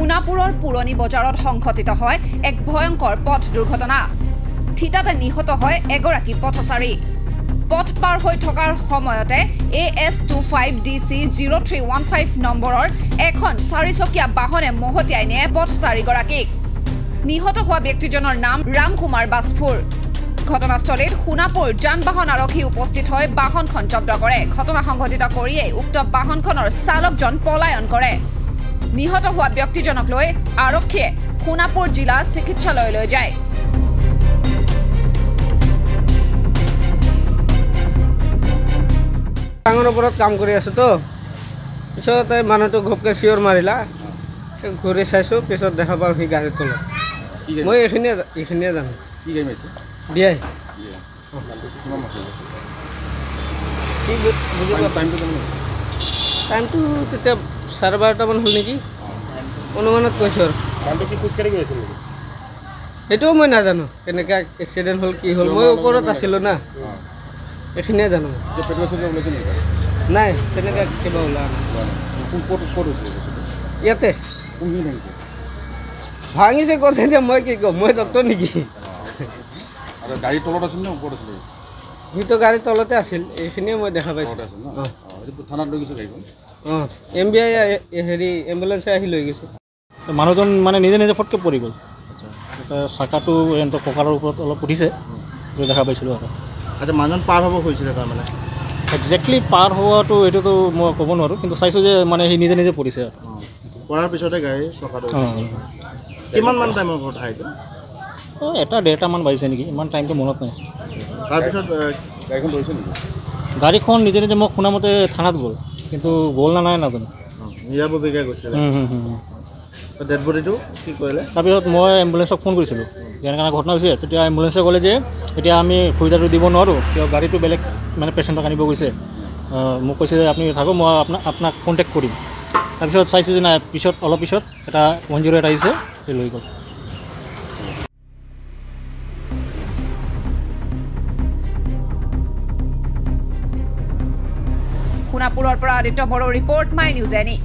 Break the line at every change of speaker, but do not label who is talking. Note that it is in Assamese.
সোণাপুৰৰ পুৰণি বজাৰত সংঘটিত হয় এক ভয়ংকৰ পথ দুৰ্ঘটনা। থিতাতে নিহত হয় এগৰাকী পথচাৰী। পথ পাৰ হৈ থকাৰ সময়তে A S two five D C zero' three one five নম্বৰৰ এখন চাৰিচকীয়া বাহনে মহতিয়াই নিয়ে পথচাৰীগৰাকীক। নিহত হোৱা ব্যক্তিজনৰ নাম ৰাম কুমাৰ বাজফুৰ ঘটনাস্থলীত সোণাপুৰ যান বাহন আৰক্ষী উপস্থিত হৈ বাহনখন জব্দ কৰে। ঘটনা সংঘটিত কৰিয়েই উক্ত বাহনখনৰ চালকজন পলায়ন কৰে। নিহত হোৱা ব্যক্তিজনক লৈ আৰক্ষীয়ে সোণাপুৰ জিলা চিকিৎসালয়লৈ যায়।
ডাঙৰ ওপৰত কাম কৰি আছোঁ তো। পিছত এই মানুহটো ঘপকৈ চিঞৰ মাৰিলা। ঘূৰি চাইছোঁ পিছত দেখা পাওঁ সি গাড়ীৰ তলত।
কি গাড়ী?
মই এইখিনিয়ে এইখিনিয়ে জানো।
কি গাড়ী মাৰিছে?
দিয়াই?
টাইমটো
তেতিয়া চাৰে বাৰটামান হ'ল নেকি? অনুমানত কৈছোঁ আৰু
কি খোজকাঢ়ি নেকি?
সেইটোও মই নাজানো। কেনেকৈ এক্সিডেণ্ট হ'ল কি হ'ল মই ওপৰত আছিলোঁ না। এইখিনিয়ে জানো। নাই তেনেকৈ কিবা
বস্তুটো
ইয়াতে। ভাঙিছে? ক'ত এতিয়া মই কি ক'ম মই ডক্টৰ নেকি?
আৰু গাড়ীৰ তলত আছিল নে ওপৰত আছিলে?
সিটো গাড়ীৰ তলতে আছিল এইখিনিয়ে মই দেখা পাইছোঁ।
থানাত লৈ গৈছে গাড়ীখন?
অঁ এম বি আই হেৰি এম্বুলেঞ্চে আহি লৈ গৈছে।
মানুহজন মানে নিজে নিজে ফটকৈ পৰি গ'ল। চাকাটো সিহঁতৰ কঁকালৰ ওপৰত অলপ উঠিছে দেখা পাইছিলোঁ আৰু।
আচ্ছা মানুহজন পাৰ হ'ব খুজিছিলে তাৰমানে
একজেক্টলি পাৰ হোৱাটো এইটোতো মই ক'ব নোৱাৰোঁ কিন্তু চাইছোঁ যে মানে সি নিজে নিজে পৰিছে আৰু।
কৰাৰ পিছতে গাড়ী চকাটো
অঁ
কিমান মান টাইমৰ কথা এইটো?
অঁ এটা ডেৰটামান বাজিছে নেকি ইমান টাইমটো মনত নাই।
তাৰপিছত
গাড়ীখন ধৰিছে নেকি?
গাড়ীখন নিজে নিজে মই শুনামতে থানাত গ'ল। কিন্তু গ'ল না নাই নাজানো।
নিজাববীয়াকৈ গৈছিলে। ডেড বডিটো কি কৰিলে?
তাৰপিছত মই এম্বুলেঞ্চক ফোন কৰিছিলোঁ। যে এনেকুৱা এনেকুৱা ঘটনা হৈছে তেতিয়া এম্বুলেঞ্চে ক'লে যে এতিয়া আমি সুবিধাটো দিব নোৱাৰোঁ কিয় গাড়ীটো বেলেগ মানে পেচেণ্টক আনিব গৈছে। মোক কৈছে যে আপুনি থাকক মই আপোনাক আপোনাক কণ্টেক্ট কৰিম। তাৰপিছত চাইছোঁ যে নাই পিছত অলপ পিছত এটা ওৱান জিৰ' এইট আহিছে লৈ গ'ল।
সোণাপুৰৰ পৰা Aditya Boro report my news any